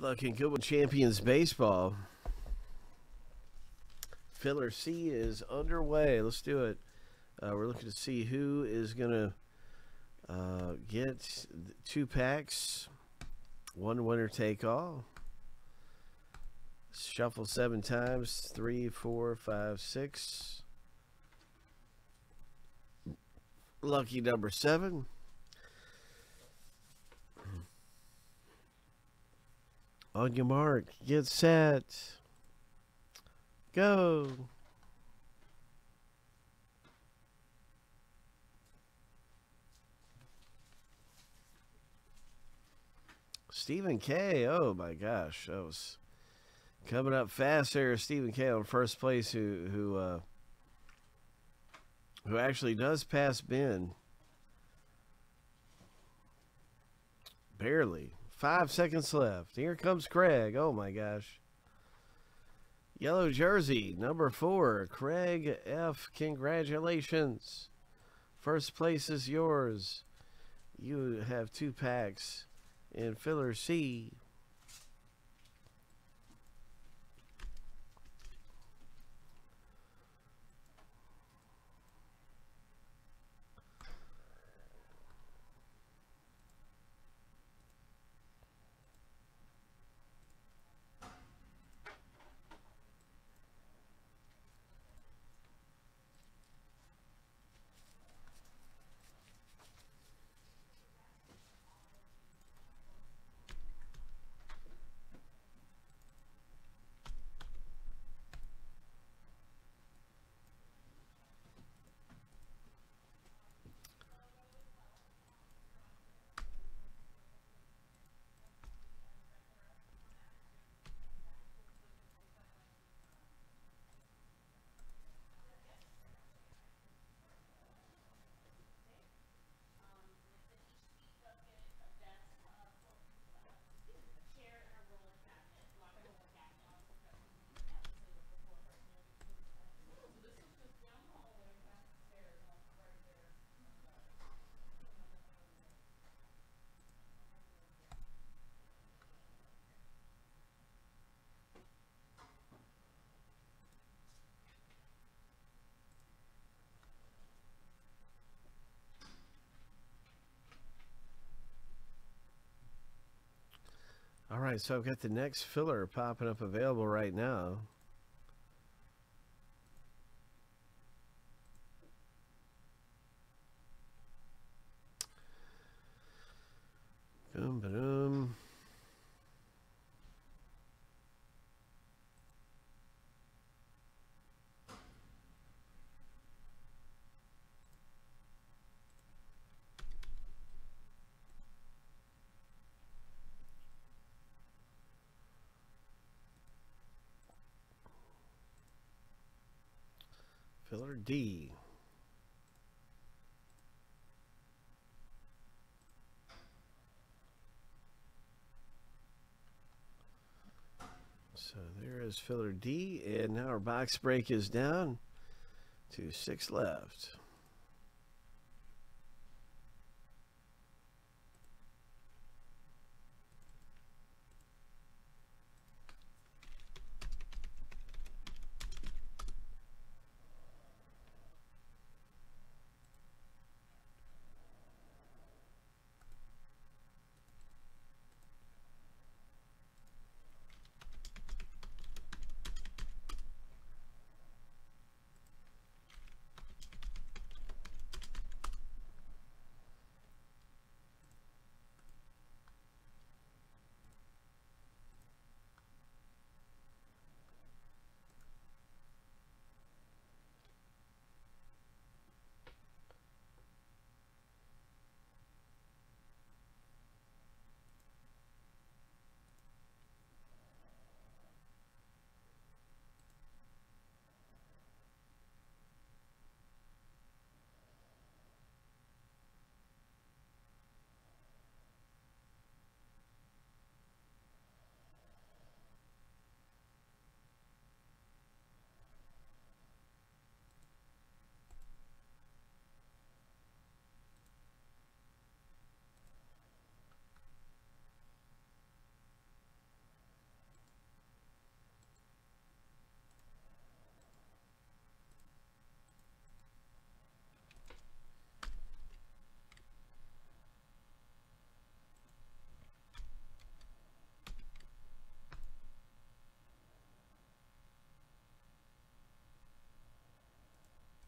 Looking good luck in Goodwin Champions Baseball. Filler C is underway. Let's do it. Uh, we're looking to see who is going to uh, get two packs, one winner take all. Shuffle seven times. Three, four, five, six. Lucky number seven. On your mark, get set, go. Stephen K. Oh my gosh, that was coming up fast there. Stephen K. on first place, who who uh, who actually does pass Ben. Barely. Five seconds left. Here comes Craig. Oh my gosh. Yellow jersey, number four, Craig F. Congratulations. First place is yours. You have two packs in filler C. All right, so I've got the next filler popping up available right now. Filler D. So there is filler D, and now our box break is down to six left.